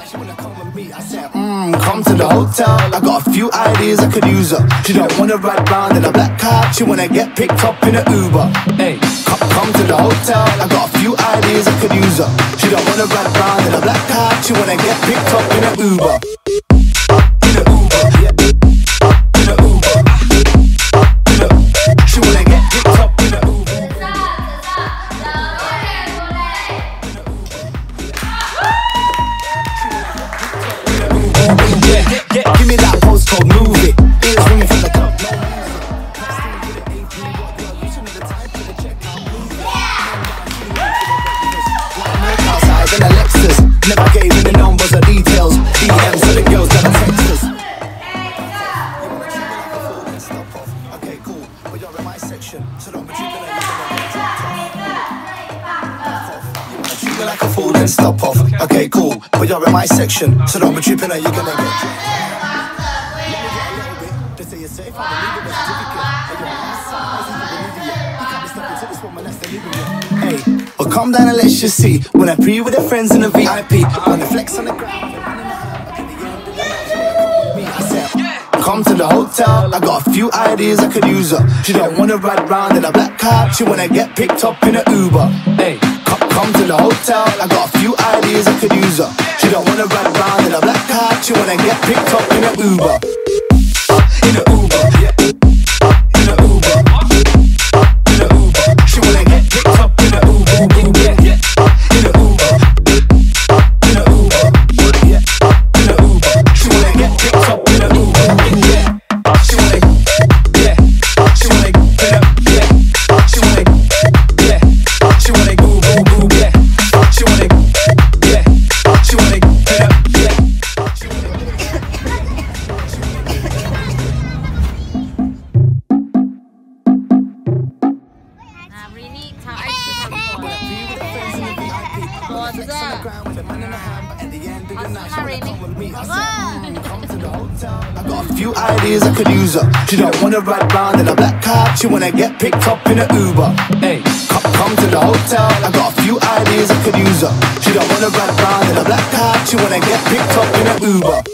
Mmm, come to the hotel. I got a few ideas I could use up. She don't wanna ride round in a black car. She wanna get picked up in a Uber. Hey, come, come to the hotel. I got a few ideas I could use up. She don't wanna ride round in a black car. She wanna get picked up in a Uber. Treat like a fool and stop off. Okay, cool, but you're in my section, so don't be tripping or you're gonna get. They. Hey, well, come down and let's just see. When I pre with the friends in the VIP, when I flex on the ground. Come to the hotel, I got a few ideas I could use her. She don't wanna ride round in a black car, she wanna get picked up in a Uber. Hey, come, to the hotel, I got a few ideas I could use her. She don't wanna ride around in a black car, she wanna get picked up in a Uber. In a Uber, What's up? What's up, Rini? I got a few ideas I could use her. She don't wanna ride round in a black car. She wanna get picked up in a Uber. Hey, come, come to the hotel. I got a few ideas I could use her. She don't wanna ride round in a black car. She wanna get picked up in a Uber.